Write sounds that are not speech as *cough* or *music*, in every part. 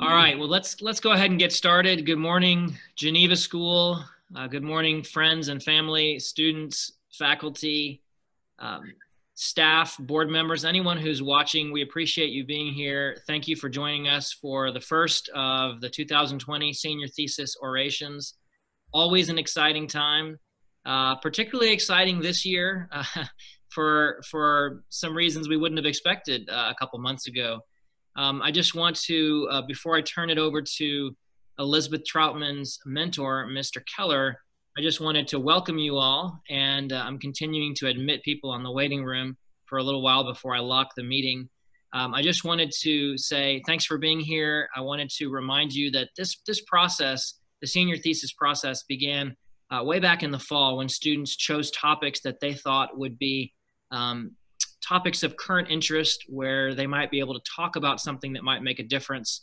All right, well let's let's go ahead and get started. Good morning, Geneva School. Uh, good morning, friends and family, students, faculty, um, staff, board members, anyone who's watching. We appreciate you being here. Thank you for joining us for the first of the 2020 senior thesis orations. Always an exciting time, uh, particularly exciting this year uh, *laughs* for for some reasons we wouldn't have expected uh, a couple months ago. Um, I just want to, uh, before I turn it over to Elizabeth Troutman's mentor, Mr. Keller, I just wanted to welcome you all, and uh, I'm continuing to admit people on the waiting room for a little while before I lock the meeting. Um, I just wanted to say thanks for being here. I wanted to remind you that this this process, the senior thesis process, began uh, way back in the fall when students chose topics that they thought would be um, topics of current interest where they might be able to talk about something that might make a difference.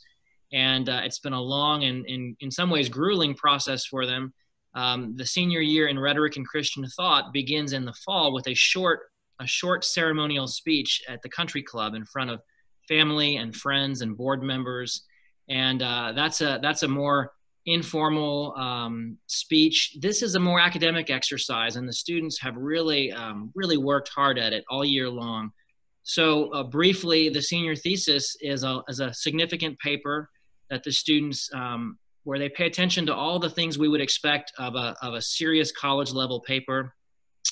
And uh, it's been a long and, and, in some ways, grueling process for them. Um, the senior year in rhetoric and Christian thought begins in the fall with a short, a short ceremonial speech at the country club in front of family and friends and board members. And uh, that's a that's a more informal um, speech. This is a more academic exercise, and the students have really, um, really worked hard at it all year long. So, uh, briefly, the senior thesis is a, is a significant paper that the students, um, where they pay attention to all the things we would expect of a, of a serious college level paper,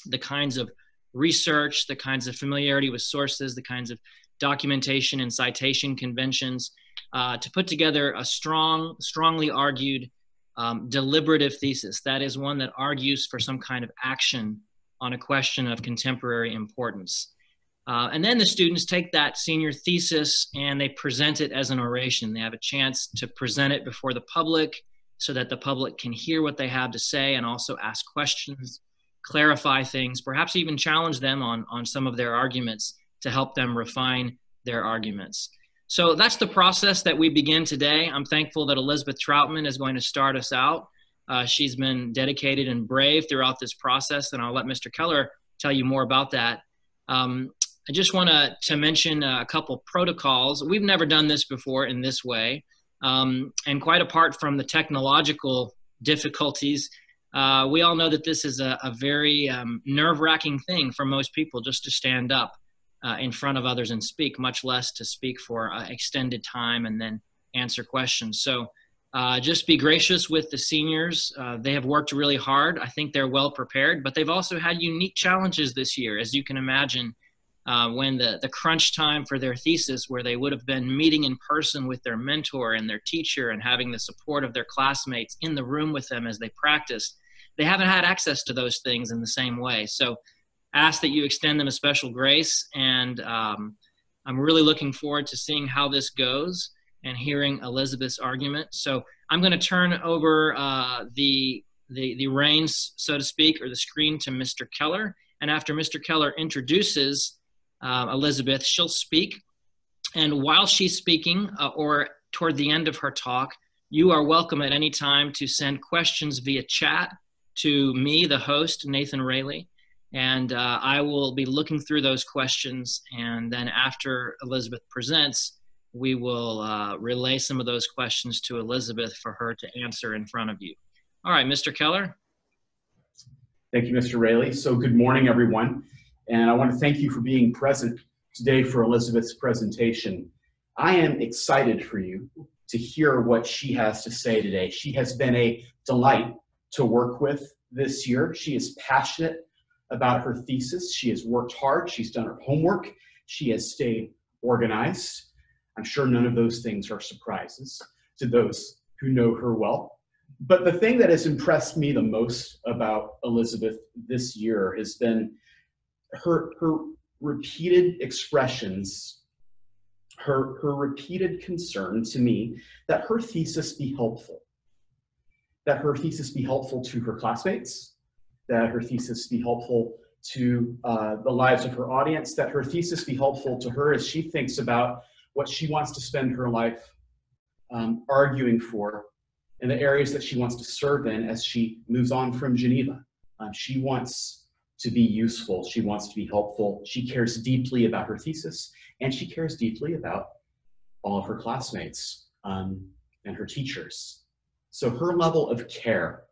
the kinds of research, the kinds of familiarity with sources, the kinds of documentation and citation conventions uh, to put together a strong, strongly argued um, deliberative thesis. That is one that argues for some kind of action on a question of contemporary importance. Uh, and then the students take that senior thesis and they present it as an oration. They have a chance to present it before the public so that the public can hear what they have to say and also ask questions, clarify things, perhaps even challenge them on, on some of their arguments to help them refine their arguments. So that's the process that we begin today. I'm thankful that Elizabeth Troutman is going to start us out. Uh, she's been dedicated and brave throughout this process, and I'll let Mr. Keller tell you more about that. Um, I just want to mention a couple protocols. We've never done this before in this way. Um, and quite apart from the technological difficulties, uh, we all know that this is a, a very um, nerve wracking thing for most people just to stand up uh, in front of others and speak, much less to speak for uh, extended time and then answer questions. So uh, just be gracious with the seniors. Uh, they have worked really hard. I think they're well prepared, but they've also had unique challenges this year, as you can imagine. Uh, when the, the crunch time for their thesis, where they would have been meeting in person with their mentor and their teacher and having the support of their classmates in the room with them as they practiced, they haven't had access to those things in the same way. So ask that you extend them a special grace. And um, I'm really looking forward to seeing how this goes and hearing Elizabeth's argument. So I'm going to turn over uh, the, the, the reins, so to speak, or the screen to Mr. Keller. And after Mr. Keller introduces uh, Elizabeth, she'll speak. And while she's speaking, uh, or toward the end of her talk, you are welcome at any time to send questions via chat to me, the host, Nathan Rayleigh. And uh, I will be looking through those questions. And then after Elizabeth presents, we will uh, relay some of those questions to Elizabeth for her to answer in front of you. All right, Mr. Keller. Thank you, Mr. Rayleigh. So good morning, everyone. And I want to thank you for being present today for Elizabeth's presentation. I am excited for you to hear what she has to say today. She has been a delight to work with this year. She is passionate about her thesis. She has worked hard, she's done her homework, she has stayed organized. I'm sure none of those things are surprises to those who know her well. But the thing that has impressed me the most about Elizabeth this year has been her, her repeated expressions, her, her repeated concern to me that her thesis be helpful, that her thesis be helpful to her classmates, that her thesis be helpful to uh, the lives of her audience, that her thesis be helpful to her as she thinks about what she wants to spend her life um, arguing for and the areas that she wants to serve in as she moves on from Geneva. Um, she wants to be useful, she wants to be helpful, she cares deeply about her thesis, and she cares deeply about all of her classmates. um, and her teachers. So her level of care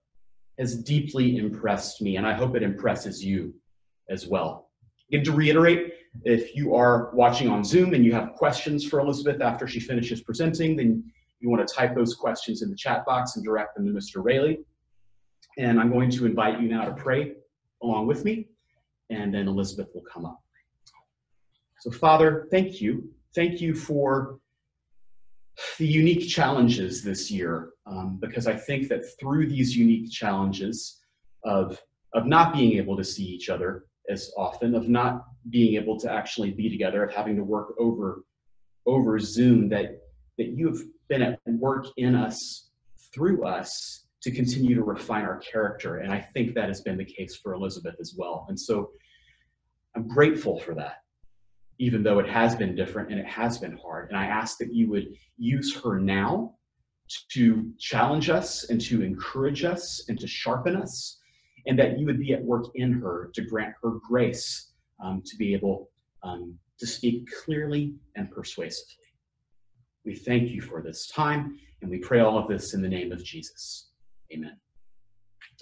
has deeply impressed me, and I hope it impresses you as well. Again, to reiterate, if you are watching on Zoom and you have questions for Elizabeth after she finishes presenting, then you want to type those questions in the chat box and direct them to Mr. Rayleigh. And I'm going to invite you now to pray along with me, and then Elizabeth will come up. So, Father, thank you. Thank you for the unique challenges this year, um, because I think that through these unique challenges of, of not being able to see each other as often, of not being able to actually be together, of having to work over, over Zoom, that, that you have been at work in us, through us, to continue to refine our character. And I think that has been the case for Elizabeth as well. And so I'm grateful for that, even though it has been different and it has been hard. And I ask that you would use her now to challenge us and to encourage us and to sharpen us, and that you would be at work in her to grant her grace um, to be able um, to speak clearly and persuasively. We thank you for this time, and we pray all of this in the name of Jesus. Amen.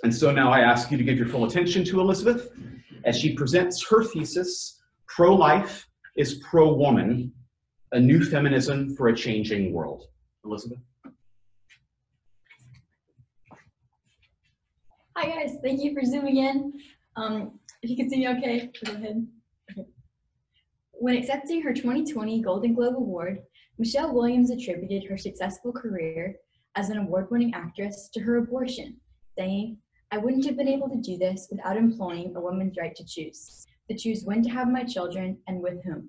And so now I ask you to give your full attention to Elizabeth as she presents her thesis Pro Life is Pro Woman, a new feminism for a changing world. Elizabeth? Hi, guys. Thank you for zooming in. Um, if you can see me okay, go ahead. When accepting her 2020 Golden Globe Award, Michelle Williams attributed her successful career as an award winning actress to her abortion, saying, I wouldn't have been able to do this without employing a woman's right to choose, to choose when to have my children and with whom.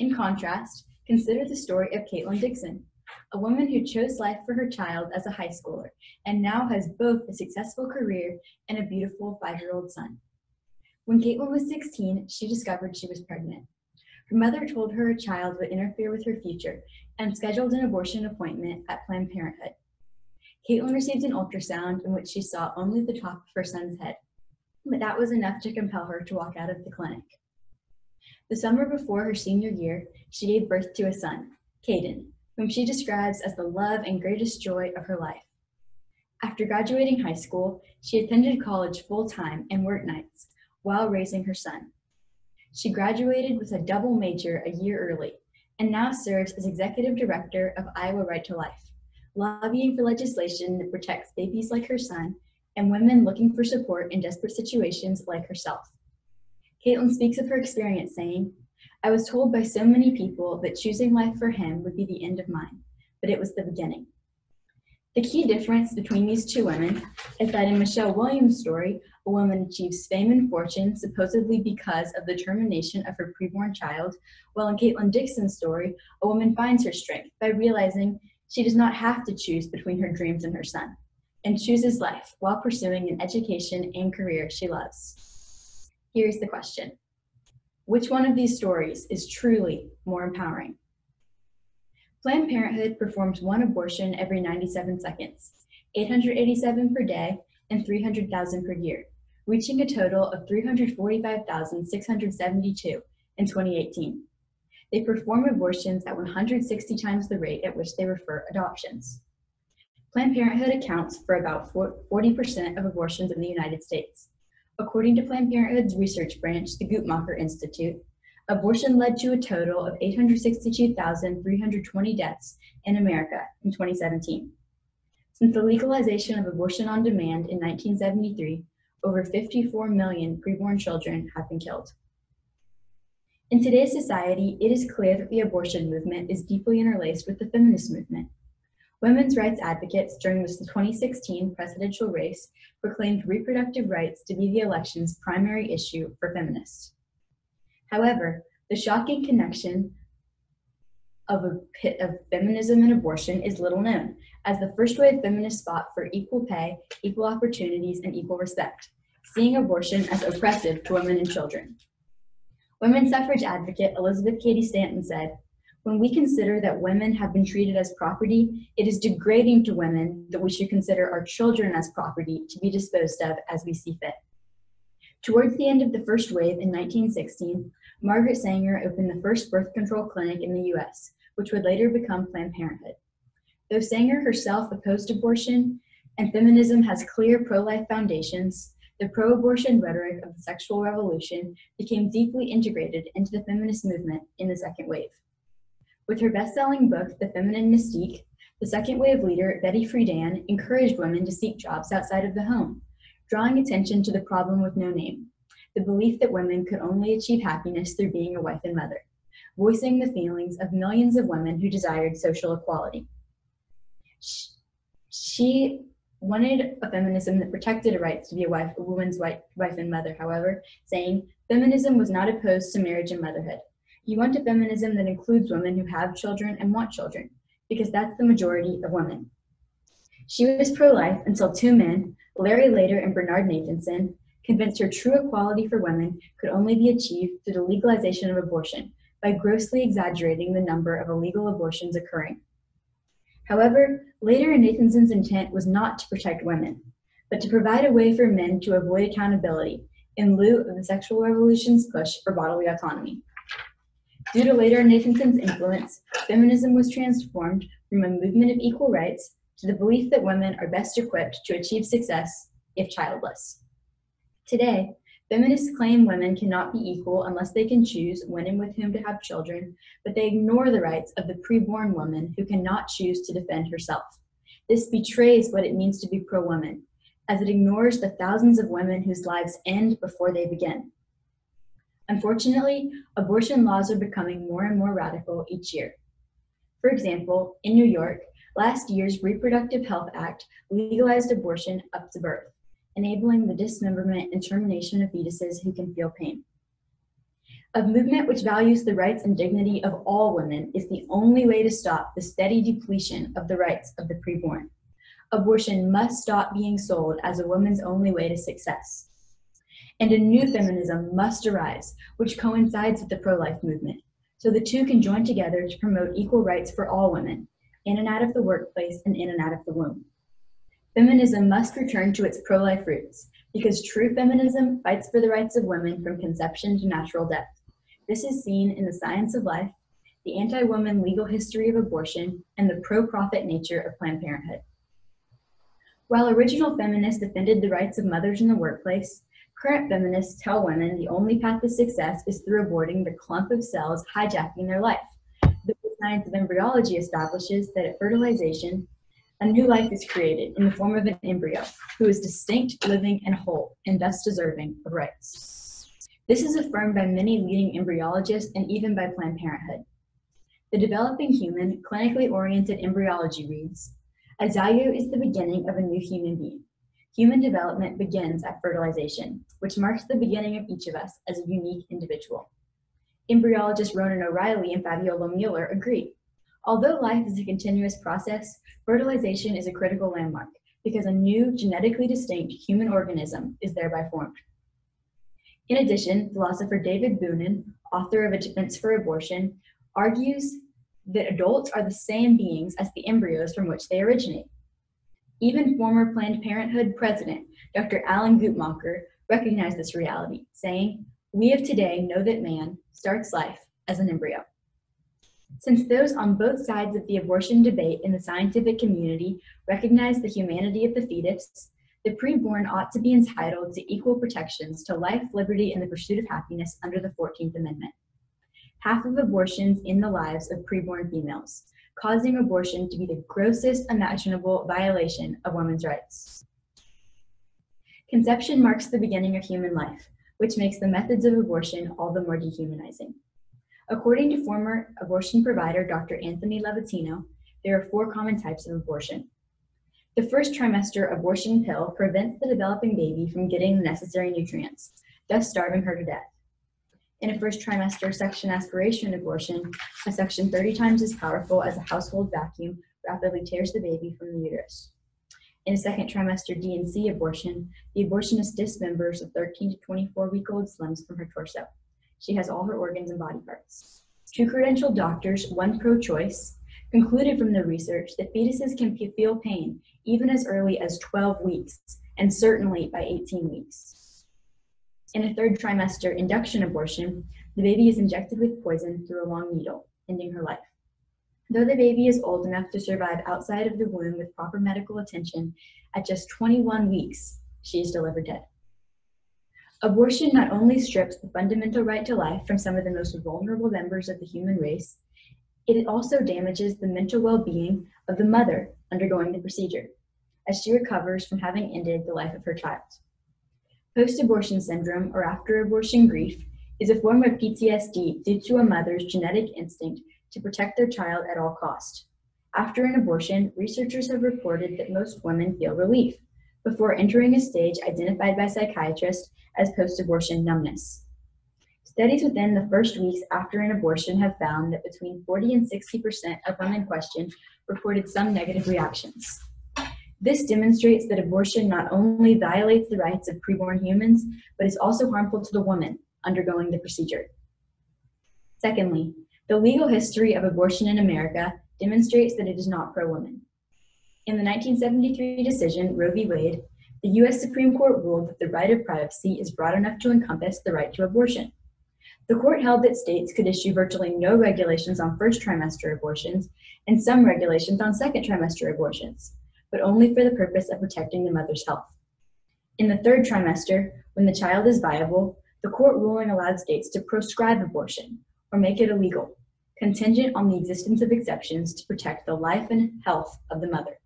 In contrast, consider the story of Caitlin Dixon, a woman who chose life for her child as a high schooler and now has both a successful career and a beautiful five year old son. When Caitlin was 16, she discovered she was pregnant. Her mother told her a child would interfere with her future and scheduled an abortion appointment at Planned Parenthood. Caitlin received an ultrasound in which she saw only the top of her son's head, but that was enough to compel her to walk out of the clinic. The summer before her senior year, she gave birth to a son, Caden, whom she describes as the love and greatest joy of her life. After graduating high school, she attended college full time and worked nights while raising her son. She graduated with a double major a year early and now serves as executive director of Iowa Right to Life, lobbying for legislation that protects babies like her son and women looking for support in desperate situations like herself. Caitlin speaks of her experience saying, I was told by so many people that choosing life for him would be the end of mine, but it was the beginning. The key difference between these two women is that in Michelle Williams' story, a woman achieves fame and fortune supposedly because of the termination of her preborn child, while in Caitlin Dixon's story, a woman finds her strength by realizing she does not have to choose between her dreams and her son, and chooses life while pursuing an education and career she loves. Here's the question Which one of these stories is truly more empowering? Planned Parenthood performs one abortion every 97 seconds, 887 per day, and 300,000 per year, reaching a total of 345,672 in 2018. They perform abortions at 160 times the rate at which they refer adoptions. Planned Parenthood accounts for about 40% of abortions in the United States. According to Planned Parenthood's research branch, the Guttmacher Institute, abortion led to a total of 862,320 deaths in America in 2017. Since the legalization of abortion on demand in 1973, over 54 million preborn children have been killed. In today's society, it is clear that the abortion movement is deeply interlaced with the feminist movement. Women's rights advocates during the 2016 presidential race proclaimed reproductive rights to be the election's primary issue for feminists. However, the shocking connection of a pit of feminism and abortion is little known, as the first wave feminists fought for equal pay, equal opportunities, and equal respect, seeing abortion as oppressive to women and children. Women's suffrage advocate Elizabeth Cady Stanton said, when we consider that women have been treated as property, it is degrading to women that we should consider our children as property to be disposed of as we see fit. Towards the end of the first wave in 1916, Margaret Sanger opened the first birth control clinic in the US, which would later become Planned Parenthood. Though Sanger herself opposed abortion and feminism has clear pro life foundations, the pro abortion rhetoric of the sexual revolution became deeply integrated into the feminist movement in the second wave. With her best selling book, The Feminine Mystique, the second wave leader, Betty Friedan, encouraged women to seek jobs outside of the home, drawing attention to the problem with no name the belief that women could only achieve happiness through being a wife and mother, voicing the feelings of millions of women who desired social equality. She wanted a feminism that protected a right to be a wife, a woman's wife, wife and mother, however, saying feminism was not opposed to marriage and motherhood. You want a feminism that includes women who have children and want children, because that's the majority of women. She was pro life until two men, Larry Lader and Bernard Nathanson, convinced her true equality for women could only be achieved through the legalization of abortion by grossly exaggerating the number of illegal abortions occurring. However, Lader and Nathanson's intent was not to protect women, but to provide a way for men to avoid accountability in lieu of the sexual revolution's push for bodily autonomy. Due to Lader Nathanson's influence, feminism was transformed from a movement of equal rights to the belief that women are best equipped to achieve success if childless. Today, feminists claim women cannot be equal unless they can choose when and with whom to have children, but they ignore the rights of the preborn woman who cannot choose to defend herself. This betrays what it means to be pro woman, as it ignores the thousands of women whose lives end before they begin. Unfortunately, abortion laws are becoming more and more radical each year. For example, in New York, last year's Reproductive Health Act legalized abortion up to birth enabling the dismemberment and termination of fetuses who can feel pain. A movement which values the rights and dignity of all women is the only way to stop the steady depletion of the rights of the preborn. Abortion must stop being sold as a woman's only way to success. And a new feminism must arise, which coincides with the pro life movement, so the two can join together to promote equal rights for all women, in and out of the workplace and in and out of the womb. Feminism must return to its pro life roots because true feminism fights for the rights of women from conception to natural death. This is seen in the science of life, the anti woman legal history of abortion, and the pro profit nature of Planned Parenthood. While original feminists defended the rights of mothers in the workplace, current feminists tell women the only path to success is through aborting the clump of cells hijacking their life. The science of embryology establishes that at fertilization, a new life is created in the form of an embryo who is distinct, living, and whole, and thus deserving of rights. This is affirmed by many leading embryologists and even by Planned Parenthood. The developing human, clinically oriented embryology reads A zygote is the beginning of a new human being. Human development begins at fertilization, which marks the beginning of each of us as a unique individual. Embryologists Ronan O'Rahilly and Fabiola Mueller agree. Although life is a continuous process, fertilization is a critical landmark because a new genetically distinct human organism is thereby formed. In addition, philosopher David Boonin, author of A Defense for Abortion, argues that adults are the same beings as the embryos from which they originate. Even former Planned Parenthood president, Dr. Alan Guttmacher, recognized this reality, saying, We of today know that man starts life as an embryo. Since those on both sides of the abortion debate in the scientific community recognize the humanity of the fetus, the preborn ought to be entitled to equal protections to life, liberty, and the pursuit of happiness under the 14th Amendment. Half of abortions in the lives of preborn females, causing abortion to be the grossest imaginable violation of women's rights. Conception marks the beginning of human life, which makes the methods of abortion all the more dehumanizing. According to former abortion provider Dr. Anthony Levatino, there are four common types of abortion. The first trimester abortion pill prevents the developing baby from getting the necessary nutrients, thus starving her to death. In a first trimester suction aspiration abortion, a suction 30 times as powerful as a household vacuum rapidly tears the baby from the uterus. In a second trimester D&C abortion, the abortionist dismembers a 13 to 24 week old slims from her torso. She has all her organs and body parts. Two credentialed doctors, one pro choice, concluded from the research that fetuses can feel pain even as early as 12 weeks, and certainly by 18 weeks. In a third trimester induction abortion, the baby is injected with poison through a long needle, ending her life. Though the baby is old enough to survive outside of the womb with proper medical attention, at just 21 weeks, she is delivered dead. Abortion not only strips the fundamental right to life from some of the most vulnerable members of the human race, it also damages the mental well being of the mother undergoing the procedure, as she recovers from having ended the life of her child. Post abortion syndrome, or after abortion grief, is a form of PTSD due to a mother's genetic instinct to protect their child at all cost. After an abortion, researchers have reported that most women feel relief before entering a stage identified by psychiatrists as post-abortion numbness. Studies within the first weeks after an abortion have found that between 40 and 60% of women questioned reported some negative reactions. This demonstrates that abortion not only violates the rights of preborn humans, but is also harmful to the woman undergoing the procedure. Secondly, the legal history of abortion in America demonstrates that it is not pro-woman. In the 1973 decision, Roe v. Wade, the U.S. Supreme Court ruled that the right of privacy is broad enough to encompass the right to abortion. The court held that states could issue virtually no regulations on first trimester abortions and some regulations on second trimester abortions, but only for the purpose of protecting the mother's health. In the third trimester, when the child is viable, the court ruling allowed states to proscribe abortion or make it illegal, contingent on the existence of exceptions to protect the life and health of the mother.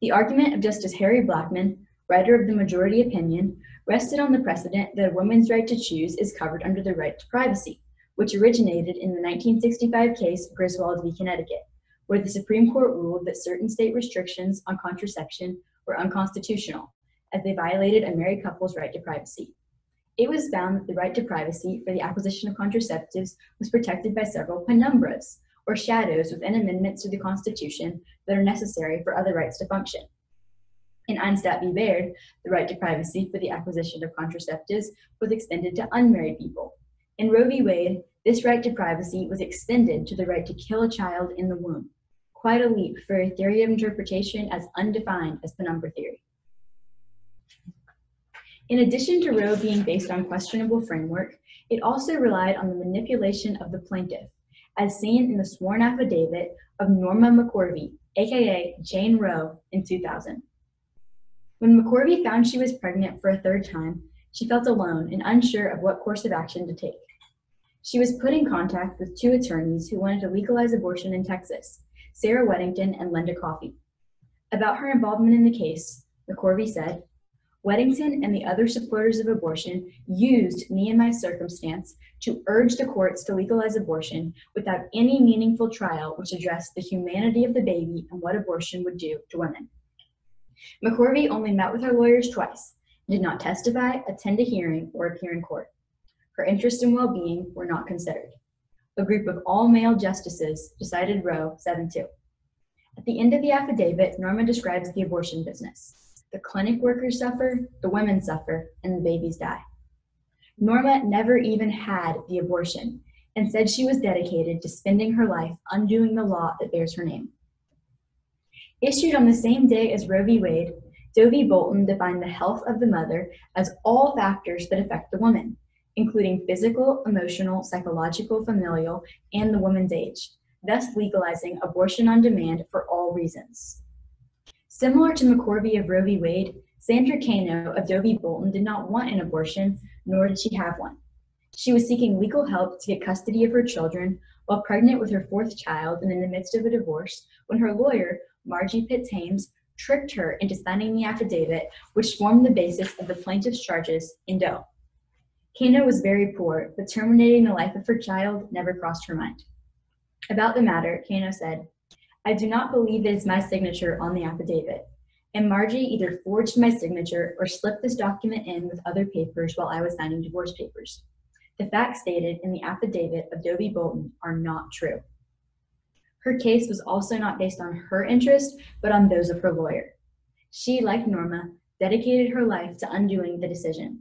The argument of Justice Harry Blackmun, writer of the majority opinion, rested on the precedent that a woman's right to choose is covered under the right to privacy, which originated in the 1965 case Griswold v. Connecticut, where the Supreme Court ruled that certain state restrictions on contraception were unconstitutional, as they violated a married couple's right to privacy. It was found that the right to privacy for the acquisition of contraceptives was protected by several penumbras, or shadows within amendments to the Constitution that are necessary for other rights to function. In Eisenstadt v. Baird, the right to privacy for the acquisition of contraceptives was extended to unmarried people. In Roe v. Wade, this right to privacy was extended to the right to kill a child in the womb. Quite a leap for a theory of interpretation as undefined as penumbra theory. In addition to Roe being based on questionable framework, it also relied on the manipulation of the plaintiff, as seen in the sworn affidavit of Norma McCorvey, aka Jane Roe, in 2000. When McCorvey found she was pregnant for a third time, she felt alone and unsure of what course of action to take. She was put in contact with two attorneys who wanted to legalize abortion in Texas, Sarah Weddington and Linda Coffee. About her involvement in the case, McCorvey said, Weddington and the other supporters of abortion used me and my circumstance to urge the courts to legalize abortion without any meaningful trial which addressed the humanity of the baby and what abortion would do to women. McCorvey only met with her lawyers twice, did not testify, attend a hearing, or appear in court. Her interest and well being were not considered. A group of all male justices decided Roe 7 2. At the end of the affidavit, Norma describes the abortion business. The clinic workers suffer, the women suffer, and the babies die. Norma never even had the abortion and said she was dedicated to spending her life undoing the law that bears her name. Issued on the same day as Roe v. Wade, Doe v. Bolton defined the health of the mother as all factors that affect the woman, including physical, emotional, psychological, familial, and the woman's age, thus legalizing abortion on demand for all reasons. Similar to McCorvey of Roe v. Wade, Sandra Cano of Doe. Bolton did not want an abortion, nor did she have one. She was seeking legal help to get custody of her children while pregnant with her fourth child and in the midst of a divorce when her lawyer, Margie Pitts Hames, tricked her into signing the affidavit, which formed the basis of the plaintiff's charges in Doe. Cano was very poor, but terminating the life of her child never crossed her mind. About the matter, Cano said, I do not believe it is my signature on the affidavit. And Margie either forged my signature or slipped this document in with other papers while I was signing divorce papers. The facts stated in the affidavit of v. Bolton are not true. Her case was also not based on her interest, but on those of her lawyer. She, like Norma, dedicated her life to undoing the decision.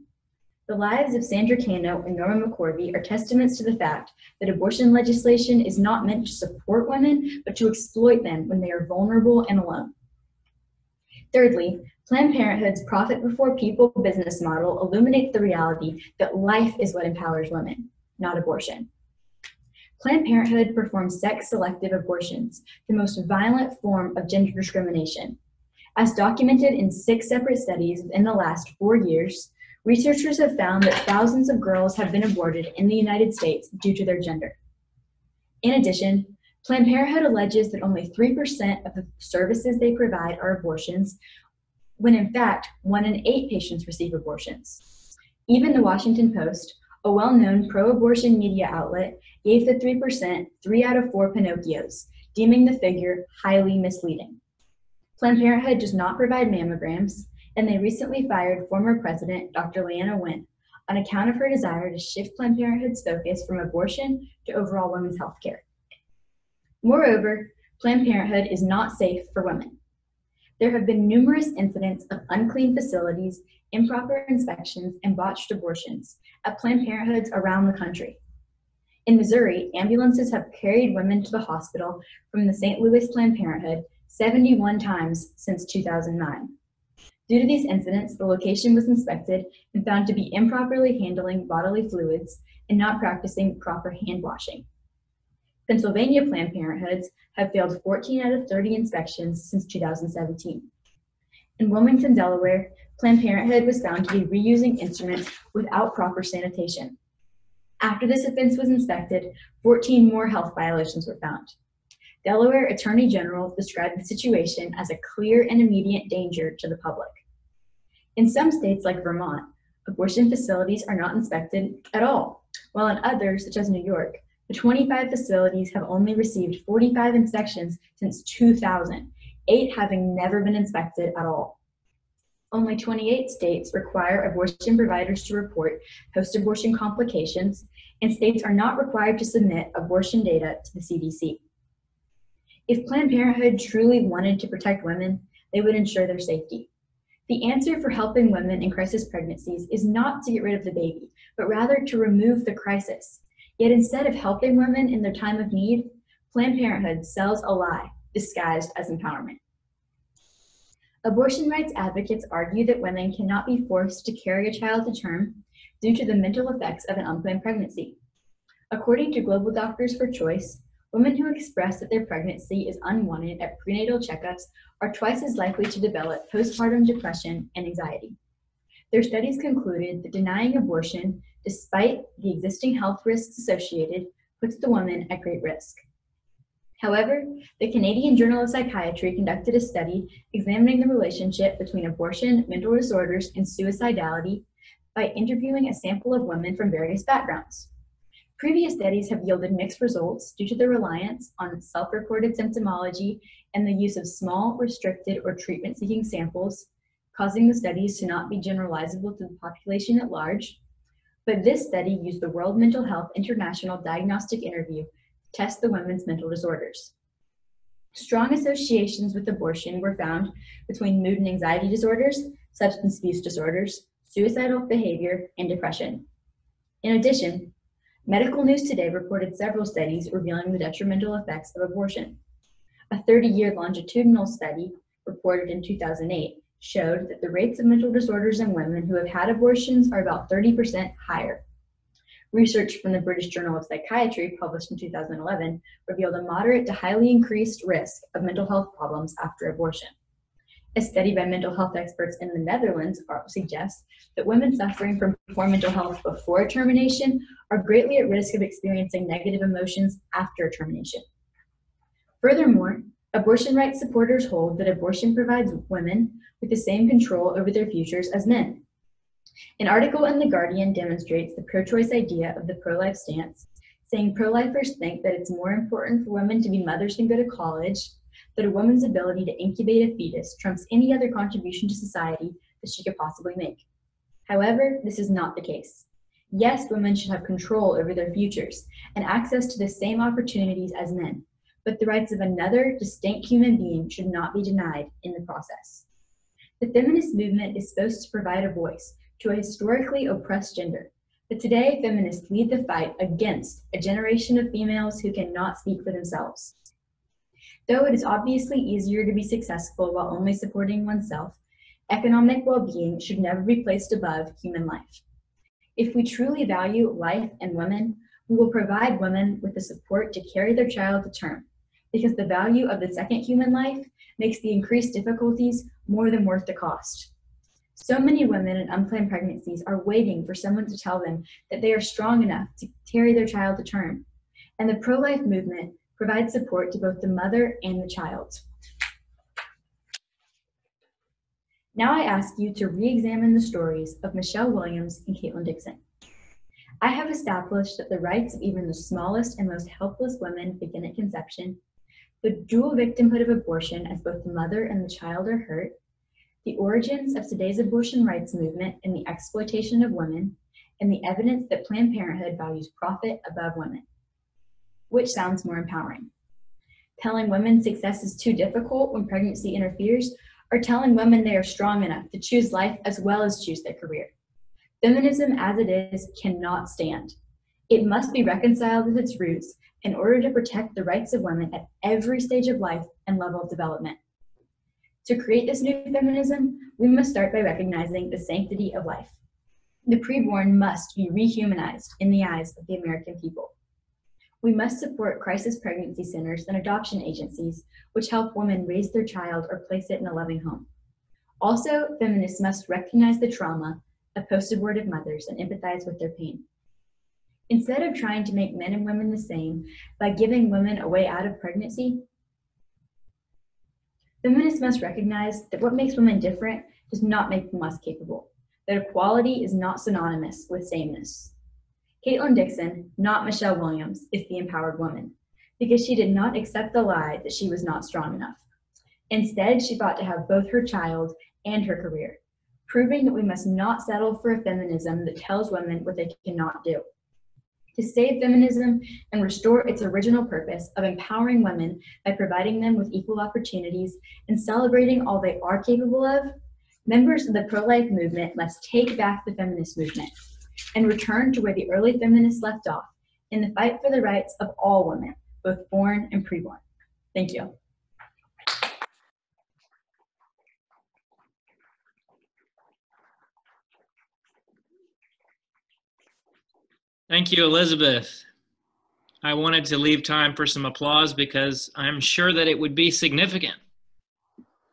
The lives of Sandra Cano and Norma McCorvey are testaments to the fact that abortion legislation is not meant to support women, but to exploit them when they are vulnerable and alone. Thirdly, Planned Parenthood's profit before people business model illuminates the reality that life is what empowers women, not abortion. Planned Parenthood performs sex selective abortions, the most violent form of gender discrimination. As documented in six separate studies in the last four years, researchers have found that thousands of girls have been aborted in the United States due to their gender. In addition, Planned Parenthood alleges that only 3% of the services they provide are abortions, when in fact, one in eight patients receive abortions. Even the Washington Post, a well known pro abortion media outlet, gave the 3% three out of four Pinocchios, deeming the figure highly misleading. Planned Parenthood does not provide mammograms, and they recently fired former President Dr. Leana Wen on account of her desire to shift Planned Parenthood's focus from abortion to overall women's health care. Moreover, Planned Parenthood is not safe for women. There have been numerous incidents of unclean facilities, improper inspections, and botched abortions at Planned Parenthoods around the country. In Missouri, ambulances have carried women to the hospital from the St. Louis Planned Parenthood 71 times since 2009. Due to these incidents, the location was inspected and found to be improperly handling bodily fluids and not practicing proper hand washing. Pennsylvania Planned Parenthoods have failed 14 out of 30 inspections since 2017. In Wilmington, Delaware, Planned Parenthood was found to be reusing instruments without proper sanitation. After this offense was inspected, 14 more health violations were found. Delaware Attorney General described the situation as a clear and immediate danger to the public. In some states like Vermont, abortion facilities are not inspected at all, while in others, such as New York, the 25 facilities have only received 45 inspections since 2000, eight having never been inspected at all. Only 28 states require abortion providers to report post abortion complications, and states are not required to submit abortion data to the CDC. If Planned Parenthood truly wanted to protect women, they would ensure their safety. The answer for helping women in crisis pregnancies is not to get rid of the baby, but rather to remove the crisis. Yet instead of helping women in their time of need, Planned Parenthood sells a lie disguised as empowerment. Abortion rights advocates argue that women cannot be forced to carry a child to term due to the mental effects of an unplanned pregnancy. According to Global Doctors for Choice, women who express that their pregnancy is unwanted at prenatal checkups are twice as likely to develop postpartum depression and anxiety. Their studies concluded that denying abortion, despite the existing health risks associated, puts the woman at great risk. However, the Canadian Journal of Psychiatry conducted a study examining the relationship between abortion, mental disorders, and suicidality by interviewing a sample of women from various backgrounds. Previous studies have yielded mixed results due to the reliance on self reported symptomology and the use of small, restricted, or treatment seeking samples, causing the studies to not be generalizable to the population at large. But this study used the World Mental Health International Diagnostic Interview to test the women's mental disorders. Strong associations with abortion were found between mood and anxiety disorders, substance abuse disorders, suicidal behavior, and depression. In addition, Medical News Today reported several studies revealing the detrimental effects of abortion. A 30 year longitudinal study reported in 2008 showed that the rates of mental disorders in women who have had abortions are about 30% higher Research from the British Journal of Psychiatry, published in 2011, revealed a moderate to highly increased risk of mental health problems after abortion. A study by mental health experts in the Netherlands suggests that women suffering from poor mental health before termination are greatly at risk of experiencing negative emotions after termination. Furthermore, abortion rights supporters hold that abortion provides women with the same control over their futures as men. An article in The Guardian demonstrates the pro choice idea of the pro life stance, saying pro lifers think that it's more important for women to be mothers than go to college, that a woman's ability to incubate a fetus trumps any other contribution to society that she could possibly make. However, this is not the case. Yes, women should have control over their futures and access to the same opportunities as men, but the rights of another distinct human being should not be denied in the process. The feminist movement is supposed to provide a voice to a historically oppressed gender. But today, feminists lead the fight against a generation of females who cannot speak for themselves. Though it is obviously easier to be successful while only supporting oneself, economic well being should never be placed above human life. If we truly value life and women, We will provide women with the support to carry their child to term because the value of the second human life makes the increased difficulties more than worth the cost. So many women in unplanned pregnancies are waiting for someone to tell them that they are strong enough to carry their child to term. And the pro life movement provides support to both the mother and the child. Now I ask you to re examine the stories of Michelle Williams and Caitlin Dixon. I have established that the rights of even the smallest and most helpless women begin at conception, the dual victimhood of abortion as both the mother and the child are hurt, the origins of today's abortion rights movement and the exploitation of women, and the evidence that Planned Parenthood values profit above women. Which sounds more empowering? Telling women success is too difficult when pregnancy interferes, or telling women they are strong enough to choose life as well as choose their career. Feminism as it is cannot stand. It must be reconciled with its roots in order to protect the rights of women at every stage of life and level of development. To create this new feminism, we must start by recognizing the sanctity of life. The preborn must be rehumanized in the eyes of the American people. We must support crisis pregnancy centers and adoption agencies, which help women raise their child or place it in a loving home. Also, feminists must recognize the trauma of post abortive mothers and empathize with their pain. Instead of trying to make men and women the same by giving women a way out of pregnancy, feminists must recognize that what makes women different does not make them less capable, that equality is not synonymous with sameness. Caitlin Dixon, not Michelle Williams, is the empowered woman because she did not accept the lie that she was not strong enough. Instead, she fought to have both her child and her career, proving that we must not settle for a feminism that tells women what they cannot do to save feminism and restore its original purpose of empowering women by providing them with equal opportunities and celebrating all they are capable of, members of the pro life movement must take back the feminist movement and return to where the early feminists left off in the fight for the rights of all women, both born and preborn. Thank you. Thank you, Elizabeth. I wanted to leave time for some applause because I'm sure that it would be significant.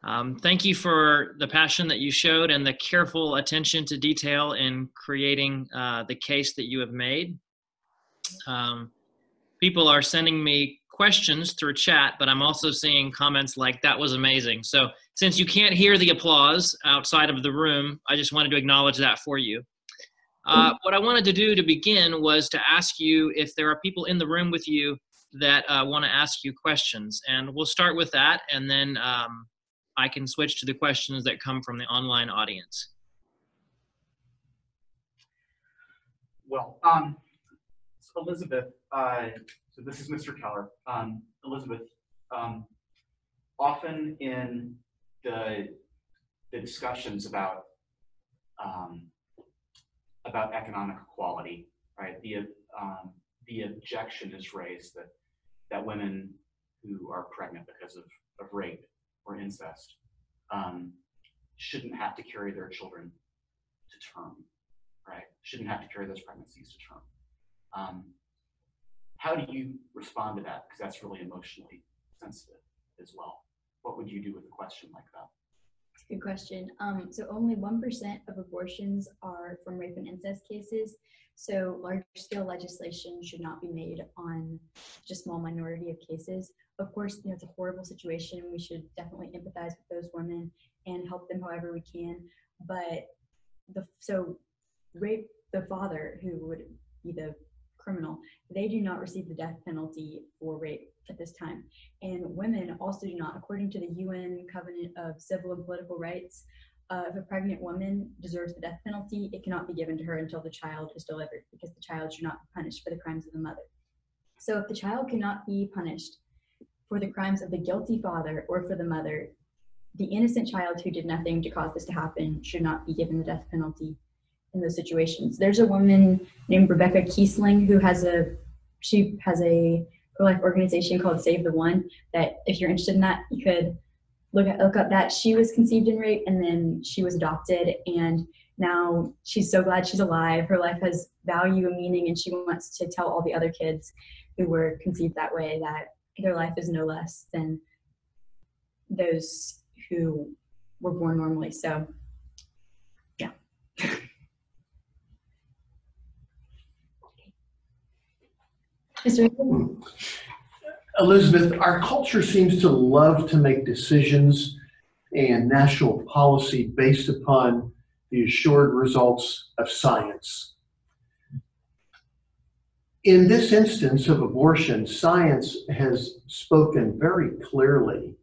Um, thank you for the passion that you showed and the careful attention to detail in creating uh, the case that you have made. Um, people are sending me questions through chat, but I'm also seeing comments like, that was amazing. So, since you can't hear the applause outside of the room, I just wanted to acknowledge that for you. Uh, what I wanted to do to begin was to ask you if there are people in the room with you that uh, want to ask you questions. And we'll start with that, and then um, I can switch to the questions that come from the online audience. Well, um, Elizabeth, uh, so this is Mr. Keller. Um, Elizabeth, um, often in the, the discussions about um, about economic equality, right? The, um, the objection is raised that, that women who are pregnant because of, of rape or incest um, shouldn't have to carry their children to term, right? Shouldn't have to carry those pregnancies to term. Um, how do you respond to that? Because that's really emotionally sensitive as well. What would you do with a question like that? Good question. Um, so only 1% of abortions are from rape and incest cases. So large scale legislation should not be made on just small minority of cases. Of course, you know, it's a horrible situation. We should definitely empathize with those women and help them however we can. But the so rape the father who would be the criminal, they do not receive the death penalty for rape at this time. And women also do not, according to the UN Covenant of Civil and Political Rights, uh, if a pregnant woman deserves the death penalty, it cannot be given to her until the child is delivered because the child should not be punished for the crimes of the mother. So if the child cannot be punished for the crimes of the guilty father or for the mother, the innocent child who did nothing to cause this to happen should not be given the death penalty in those situations. There's a woman named Rebecca Kiesling who has a she has a pro-life organization called Save the One. That if you're interested in that, you could look at look up that. She was conceived in rape and then she was adopted, and now she's so glad she's alive. Her life has value and meaning, and she wants to tell all the other kids who were conceived that way that their life is no less than those who were born normally. So, Mr. Hmm. Elizabeth, our culture seems to love to make decisions and national policy based upon the assured results of science. In this instance of abortion, science has spoken very clearly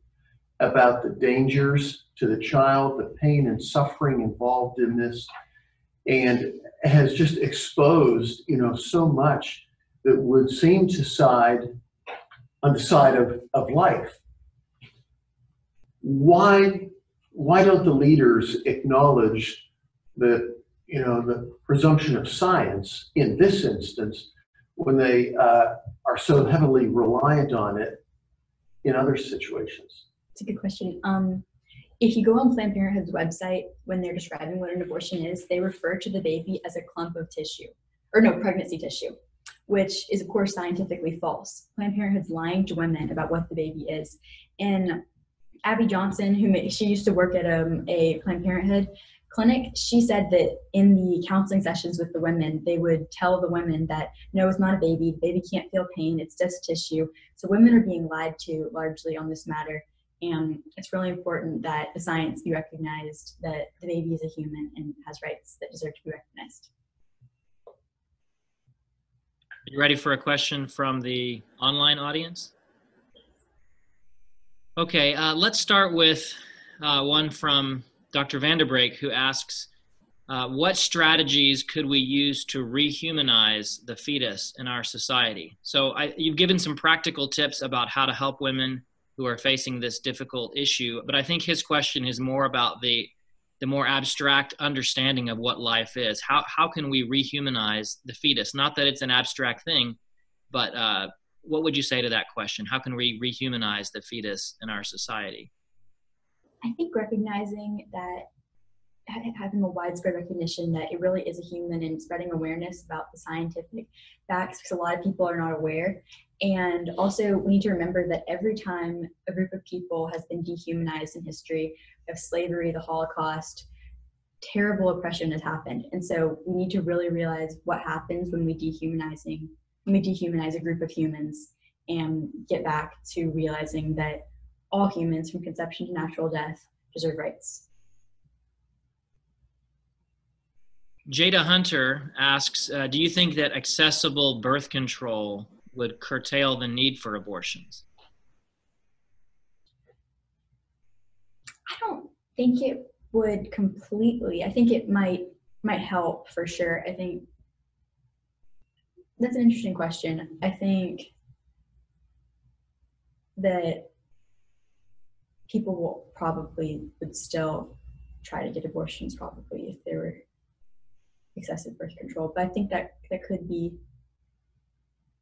about the dangers to the child, the pain and suffering involved in this, and has just exposed, you know, so much that would seem to side on the side of, of life. Why, why don't the leaders acknowledge that, you know, the presumption of science in this instance when they uh, are so heavily reliant on it in other situations? It's a good question. Um, if you go on Planned Parenthood's website, when they're describing what an abortion is, they refer to the baby as a clump of tissue, or no, pregnancy tissue which is of course scientifically false. Planned Parenthood's lying to women about what the baby is. And Abby Johnson, who she used to work at um, a Planned Parenthood clinic, she said that in the counseling sessions with the women, they would tell the women that no, it's not a baby. The baby can't feel pain. It's just tissue. So women are being lied to largely on this matter. And it's really important that the science be recognized that the baby is a human and has rights that deserve to be recognized. You ready for a question from the online audience? Okay, uh, let's start with uh, one from Dr. Vanderbreak who asks, uh, what strategies could we use to rehumanize the fetus in our society? So I, you've given some practical tips about how to help women who are facing this difficult issue, but I think his question is more about the the more abstract understanding of what life is. How, how can we rehumanize the fetus? Not that it's an abstract thing, but uh, what would you say to that question? How can we rehumanize the fetus in our society? I think recognizing that having a widespread recognition that it really is a human and spreading awareness about the scientific facts because a lot of people are not aware. And also, we need to remember that every time a group of people has been dehumanized in history, of slavery, the Holocaust, terrible oppression has happened. And so we need to really realize what happens when we dehumanizing when we dehumanize a group of humans and get back to realizing that all humans from conception to natural death deserve rights. Jada Hunter asks, uh, do you think that accessible birth control would curtail the need for abortions? I don't think it would completely. I think it might might help for sure. I think that's an interesting question. I think that people will probably would still try to get abortions probably if there were excessive birth control. But I think that that could be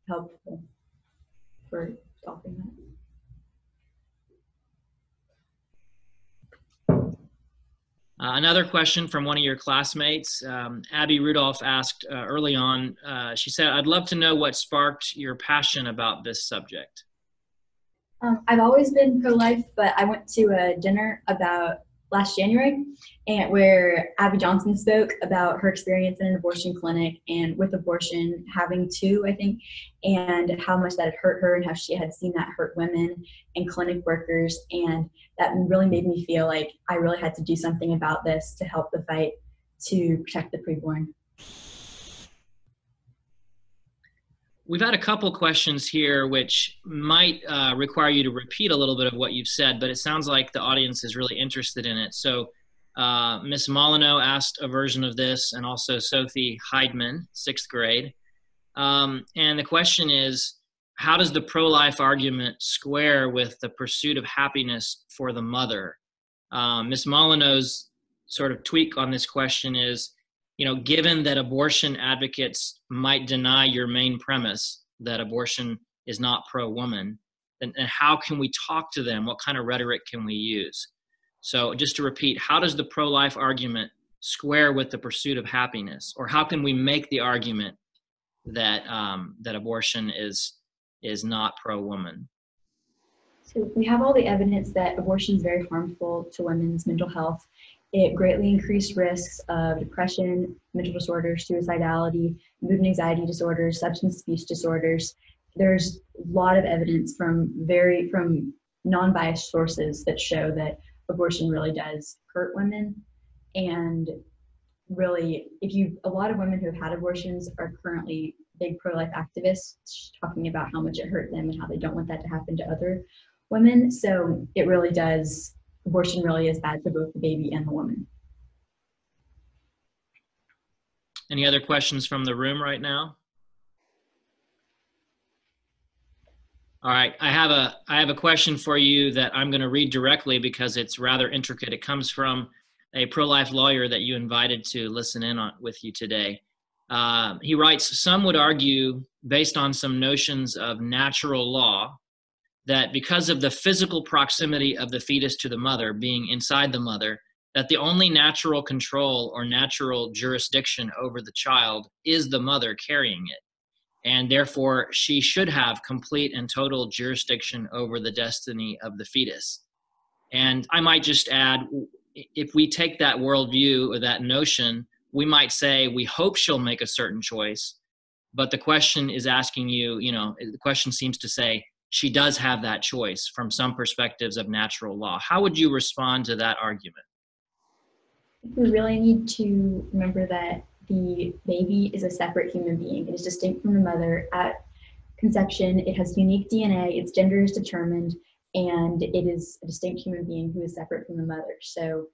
helpful for stopping that. Uh, another question from one of your classmates, um, Abby Rudolph asked uh, early on, uh, she said, I'd love to know what sparked your passion about this subject. Um, I've always been pro life, but I went to a dinner about last January, and where Abby Johnson spoke about her experience in an abortion clinic and with abortion having two, I think, and how much that had hurt her and how she had seen that hurt women and clinic workers, and that really made me feel like I really had to do something about this to help the fight to protect the preborn. We've had a couple questions here which might uh, require you to repeat a little bit of what you've said, but it sounds like the audience is really interested in it. So uh, Miss Molyneux asked a version of this, and also Sophie Heidman, sixth grade. Um, and the question is, how does the pro-life argument square with the pursuit of happiness for the mother? Um, Miss Molyneux's sort of tweak on this question is, you know, given that abortion advocates might deny your main premise that abortion is not pro woman, then and how can we talk to them? What kind of rhetoric can we use? So, just to repeat, how does the pro life argument square with the pursuit of happiness, or how can we make the argument that um, that abortion is is not pro woman? So we have all the evidence that abortion is very harmful to women's mental health. It greatly increased risks of depression, mental disorders, suicidality, mood and anxiety disorders, substance abuse disorders. There's a lot of evidence from very from non-biased sources that show that abortion really does hurt women and really if you a lot of women who have had abortions are currently big pro-life activists talking about how much it hurt them and how they don't want that to happen to other women so it really does abortion really is bad for both the baby and the woman any other questions from the room right now All right, I have a I have a question for you that I'm going to read directly because it's rather intricate. It comes from a pro-life lawyer that you invited to listen in on with you today. Uh, he writes, some would argue, based on some notions of natural law, that because of the physical proximity of the fetus to the mother being inside the mother, that the only natural control or natural jurisdiction over the child is the mother carrying it and therefore she should have complete and total jurisdiction over the destiny of the fetus. And I might just add if we take that worldview or that notion, we might say we hope she'll make a certain choice. But the question is asking you, you know, the question seems to say she does have that choice from some perspectives of natural law. How would you respond to that argument? We really need to remember that the baby is a separate human being. It is distinct from the mother at conception. It has unique DNA. Its gender is determined, and it is a distinct human being who is separate from the mother. So,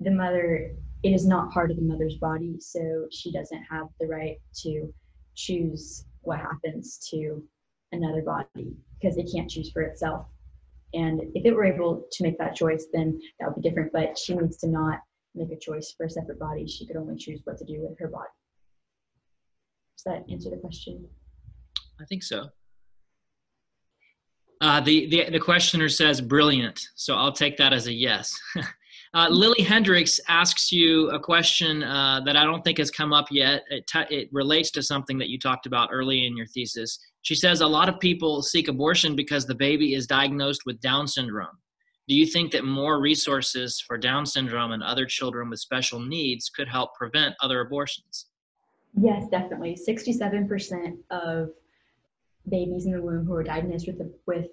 the mother, it is not part of the mother's body. So, she doesn't have the right to choose what happens to another body because it can't choose for itself. And if it were able to make that choice, then that would be different. But she needs to not make a choice for a separate body. She could only choose what to do with her body. Does that answer the question? I think so. Uh, the, the, the questioner says brilliant, so I'll take that as a yes. *laughs* uh, Lily Hendricks asks you a question uh, that I don't think has come up yet. It, t- it relates to something that you talked about early in your thesis. She says a lot of people seek abortion because the baby is diagnosed with Down syndrome do you think that more resources for Down syndrome and other children with special needs could help prevent other abortions? Yes, definitely. 67% of babies in the womb who are diagnosed with, with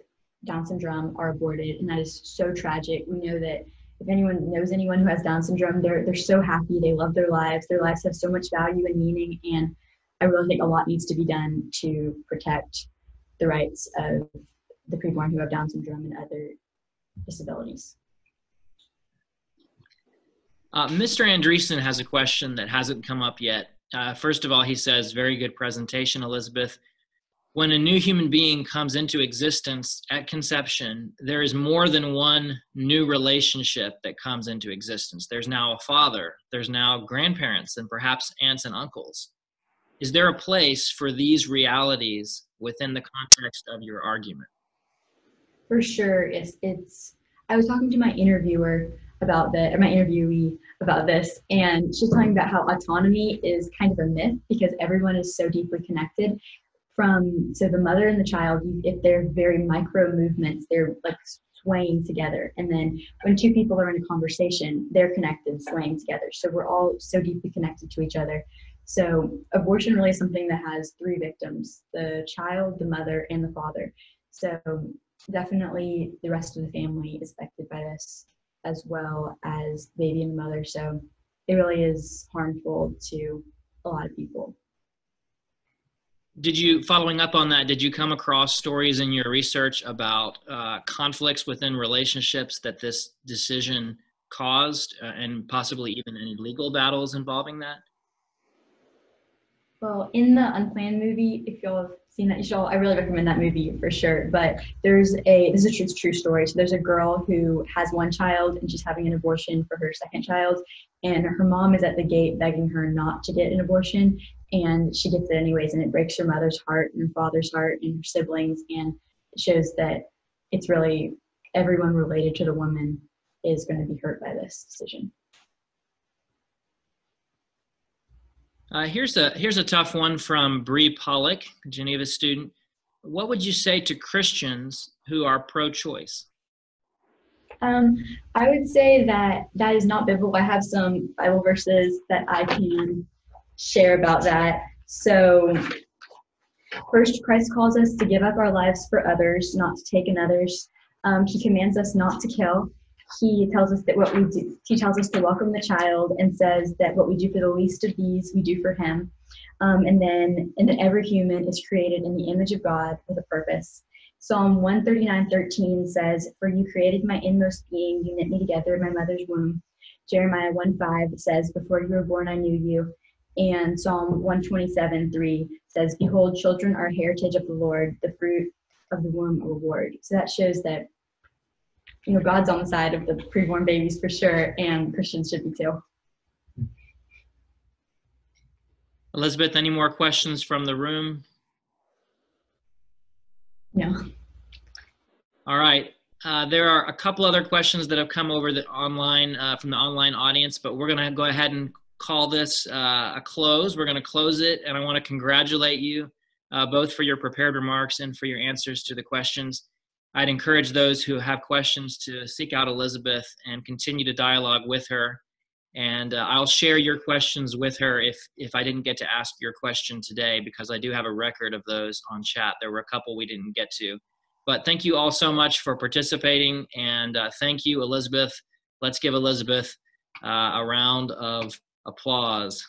Down syndrome are aborted, and that is so tragic. We know that if anyone knows anyone who has Down syndrome, they're, they're so happy, they love their lives, their lives have so much value and meaning, and I really think a lot needs to be done to protect the rights of the preborn who have Down syndrome and other disabilities. Uh, Mr. Andreessen has a question that hasn't come up yet. Uh, first of all, he says, very good presentation, Elizabeth. When a new human being comes into existence at conception, there is more than one new relationship that comes into existence. There's now a father, there's now grandparents, and perhaps aunts and uncles. Is there a place for these realities within the context of your argument? For sure, it's it's. I was talking to my interviewer about the or my interviewee about this, and she's talking about how autonomy is kind of a myth because everyone is so deeply connected. From so the mother and the child, if they're very micro movements, they're like swaying together, and then when two people are in a conversation, they're connected, swaying together. So we're all so deeply connected to each other. So abortion really is something that has three victims: the child, the mother, and the father. So definitely the rest of the family is affected by this as well as baby and the mother. So it really is harmful to a lot of people. Did you, following up on that, did you come across stories in your research about uh, conflicts within relationships that this decision caused uh, and possibly even any legal battles involving that? Well, in the Unplanned movie, if y'all have seen that show, I really recommend that movie for sure. But there's a this is a true, true story. So there's a girl who has one child and she's having an abortion for her second child, and her mom is at the gate begging her not to get an abortion, and she gets it anyways, and it breaks her mother's heart and her father's heart and her siblings, and it shows that it's really everyone related to the woman is going to be hurt by this decision. Uh, here's a here's a tough one from Bree Pollock, Geneva student. What would you say to Christians who are pro-choice? Um, I would say that that is not biblical. I have some Bible verses that I can share about that. So, first, Christ calls us to give up our lives for others, not to take another's. Um, he commands us not to kill. He tells us that what we do, he tells us to welcome the child and says that what we do for the least of these, we do for him. Um, and then, and then every human is created in the image of God with a purpose. Psalm 139:13 says, "For you created my inmost being; you knit me together in my mother's womb." Jeremiah 1:5 says, "Before you were born, I knew you." And Psalm 127:3 says, "Behold, children are heritage of the Lord; the fruit of the womb a reward." So that shows that you know God's on the side of the preborn babies for sure, and Christians should be too. Elizabeth, any more questions from the room? No. All right. Uh, there are a couple other questions that have come over the online uh, from the online audience, but we're going to go ahead and call this uh, a close. We're going to close it, and I want to congratulate you uh, both for your prepared remarks and for your answers to the questions. I'd encourage those who have questions to seek out Elizabeth and continue to dialogue with her. And uh, I'll share your questions with her if if I didn't get to ask your question today, because I do have a record of those on chat. There were a couple we didn't get to. But thank you all so much for participating, and uh, thank you, Elizabeth. Let's give Elizabeth uh, a round of applause.